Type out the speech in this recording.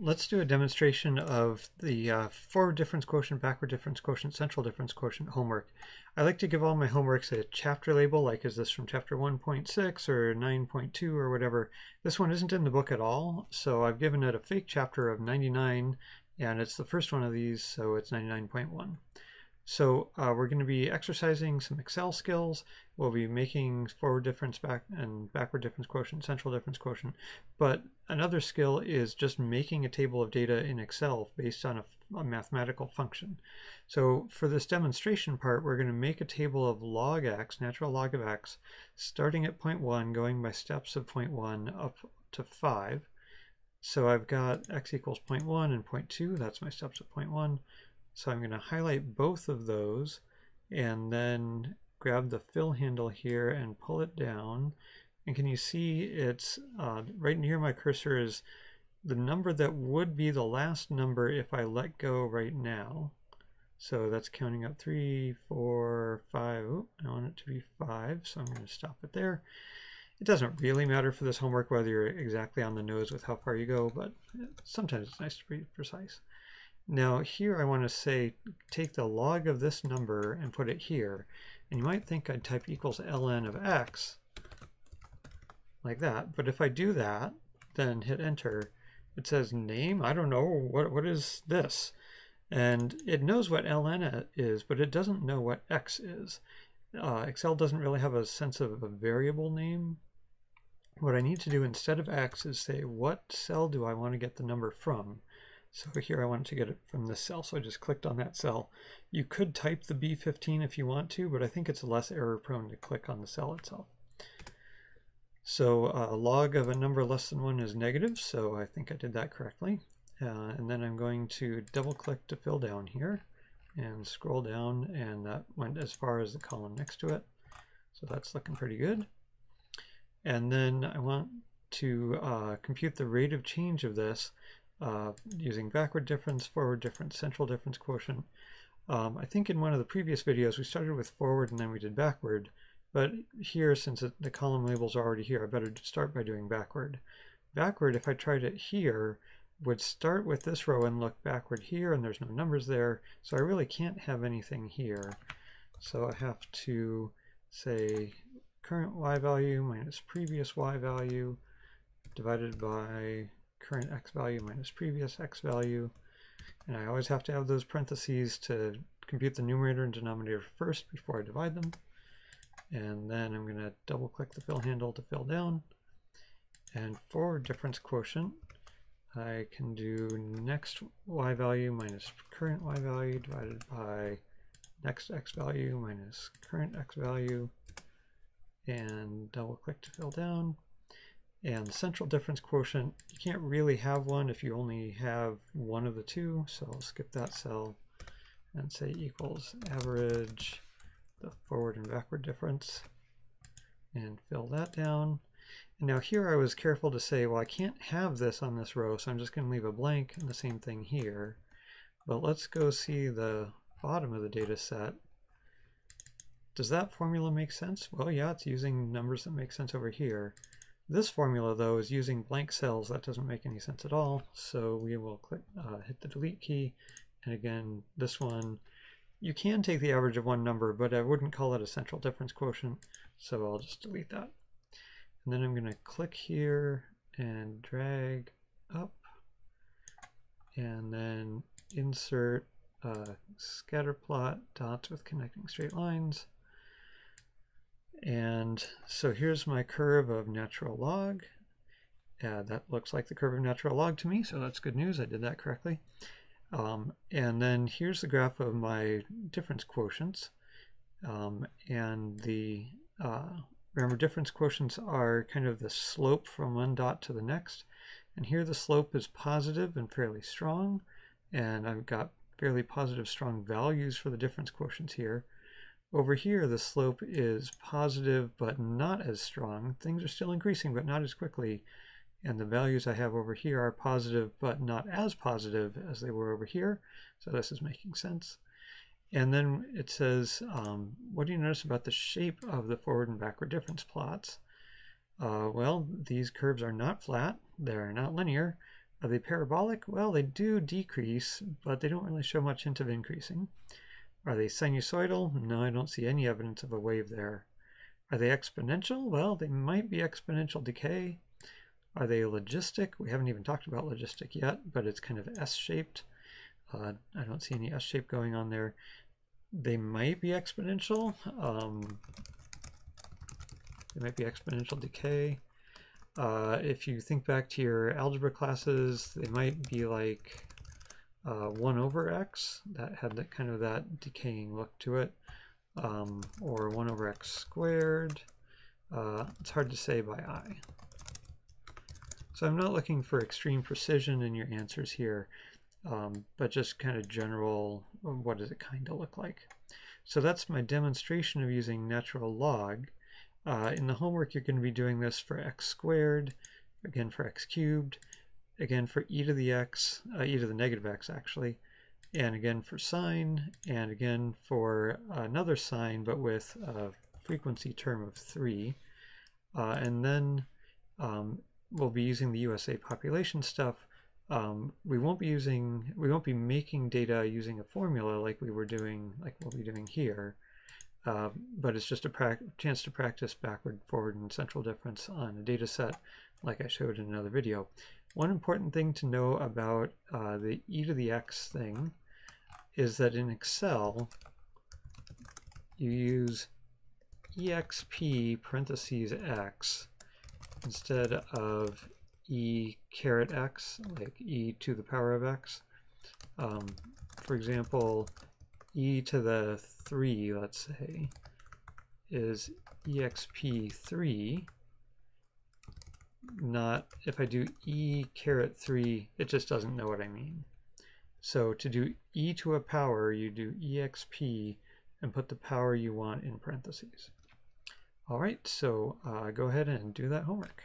let's do a demonstration of the uh, forward difference quotient, backward difference quotient, central difference quotient homework. I like to give all my homeworks a chapter label, like is this from chapter 1.6 or 9.2 or whatever. This one isn't in the book at all, so I've given it a fake chapter of 99, and it's the first one of these, so it's 99.1. So uh, we're going to be exercising some Excel skills. We'll be making forward difference back and backward difference quotient, central difference quotient. But another skill is just making a table of data in Excel based on a, a mathematical function. So for this demonstration part, we're going to make a table of log x, natural log of x, starting at point 1, going by steps of point 1 up to 5. So I've got x equals 0.1 and 0.2, that's my steps of point 1. So I'm going to highlight both of those and then grab the fill handle here and pull it down. And can you see it's uh, right near my cursor is the number that would be the last number if I let go right now. So that's counting up three, four, five. I want it to be five, so I'm going to stop it there. It doesn't really matter for this homework whether you're exactly on the nose with how far you go, but sometimes it's nice to be precise. Now here I want to say take the log of this number and put it here. And you might think I'd type equals ln of x like that. But if I do that, then hit enter, it says name. I don't know. What, what is this? And it knows what ln is, but it doesn't know what x is. Uh, Excel doesn't really have a sense of a variable name. What I need to do instead of x is say, what cell do I want to get the number from? So here I wanted to get it from this cell, so I just clicked on that cell. You could type the B15 if you want to, but I think it's less error prone to click on the cell itself. So uh, log of a number less than 1 is negative, so I think I did that correctly. Uh, and then I'm going to double click to fill down here and scroll down and that went as far as the column next to it. So that's looking pretty good. And then I want to uh, compute the rate of change of this uh, using backward difference, forward difference, central difference quotient. Um, I think in one of the previous videos we started with forward and then we did backward, but here since it, the column labels are already here, I better start by doing backward. Backward, if I tried it here, would start with this row and look backward here and there's no numbers there, so I really can't have anything here. So I have to say current y value minus previous y value divided by current x value minus previous x value. And I always have to have those parentheses to compute the numerator and denominator first before I divide them. And then I'm going to double click the fill handle to fill down. And for difference quotient, I can do next y value minus current y value divided by next x value minus current x value and double click to fill down. And central difference quotient, you can't really have one if you only have one of the two, so I'll skip that cell and say equals average the forward and backward difference and fill that down. And now here I was careful to say, well, I can't have this on this row, so I'm just going to leave a blank and the same thing here. But let's go see the bottom of the data set. Does that formula make sense? Well, yeah, it's using numbers that make sense over here. This formula, though, is using blank cells. That doesn't make any sense at all. So we will click, uh, hit the delete key. And again, this one, you can take the average of one number, but I wouldn't call it a central difference quotient. So I'll just delete that. And then I'm going to click here and drag up and then insert uh, scatter plot dots with connecting straight lines. And so here's my curve of natural log. Uh, that looks like the curve of natural log to me, so that's good news. I did that correctly. Um, and then here's the graph of my difference quotients. Um, and the uh, remember difference quotients are kind of the slope from one dot to the next. And here the slope is positive and fairly strong. And I've got fairly positive strong values for the difference quotients here. Over here, the slope is positive, but not as strong. Things are still increasing, but not as quickly. And the values I have over here are positive, but not as positive as they were over here. So this is making sense. And then it says, um, what do you notice about the shape of the forward and backward difference plots? Uh, well, these curves are not flat. They're not linear. Are they parabolic? Well, they do decrease, but they don't really show much hint of increasing. Are they sinusoidal? No, I don't see any evidence of a wave there. Are they exponential? Well, they might be exponential decay. Are they logistic? We haven't even talked about logistic yet, but it's kind of S-shaped. Uh, I don't see any S-shape going on there. They might be exponential. Um, they might be exponential decay. Uh, if you think back to your algebra classes, they might be like uh, 1 over x, that had that kind of that decaying look to it, um, or 1 over x squared. Uh, it's hard to say by eye. So I'm not looking for extreme precision in your answers here, um, but just kind of general, what does it kind of look like? So that's my demonstration of using natural log. Uh, in the homework, you're going to be doing this for x squared, again for x cubed, again for e to the x, uh, e to the negative x actually, and again for sine, and again for another sine, but with a frequency term of 3. Uh, and then um, we'll be using the USA population stuff. Um, we won't be using, we won't be making data using a formula like we were doing, like we'll be doing here. Uh, but it's just a chance to practice backward, forward, and central difference on a data set like I showed in another video. One important thing to know about uh, the e to the x thing is that in Excel, you use exp parentheses x instead of e caret x, like e to the power of x. Um, for example, e to the 3, let's say, is exp3, not, if I do e caret 3, it just doesn't know what I mean. So to do e to a power, you do exp and put the power you want in parentheses. All right, so uh, go ahead and do that homework.